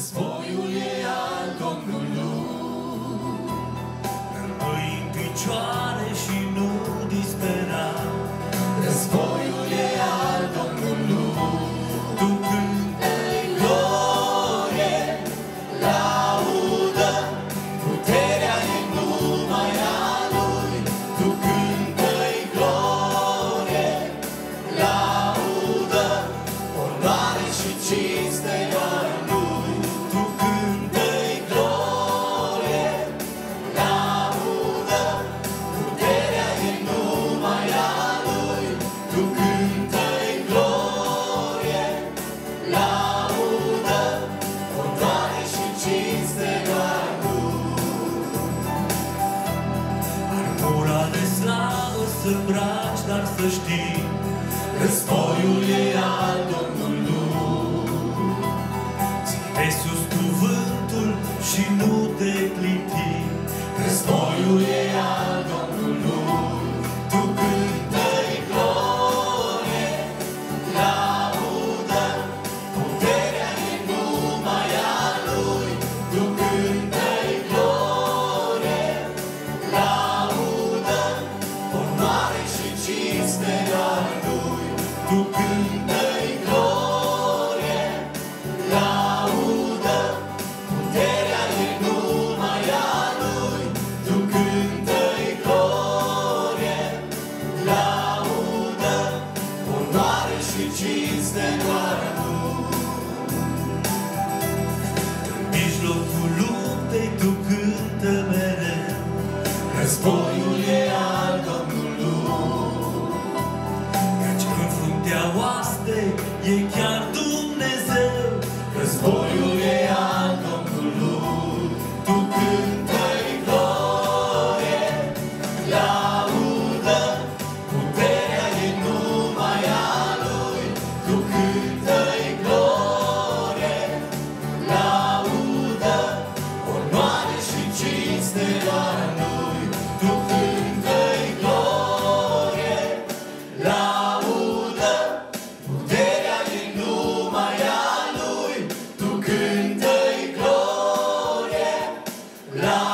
Războiul e al Domnului. Rămâi în picioare să îmbraci, dar să știi Războiul e al Domnului. Ține sus cuvântul și nu te clinti. Războiul e al Domnului. Tu cântă-i glorie, laudă, puterea e numai a Lui. Tu cântă-i glorie, laudă, onoare și cinste doar Lui. În mijlocul luptei tu cântă mereu. Războiul e al Domnului. În fruntea Love.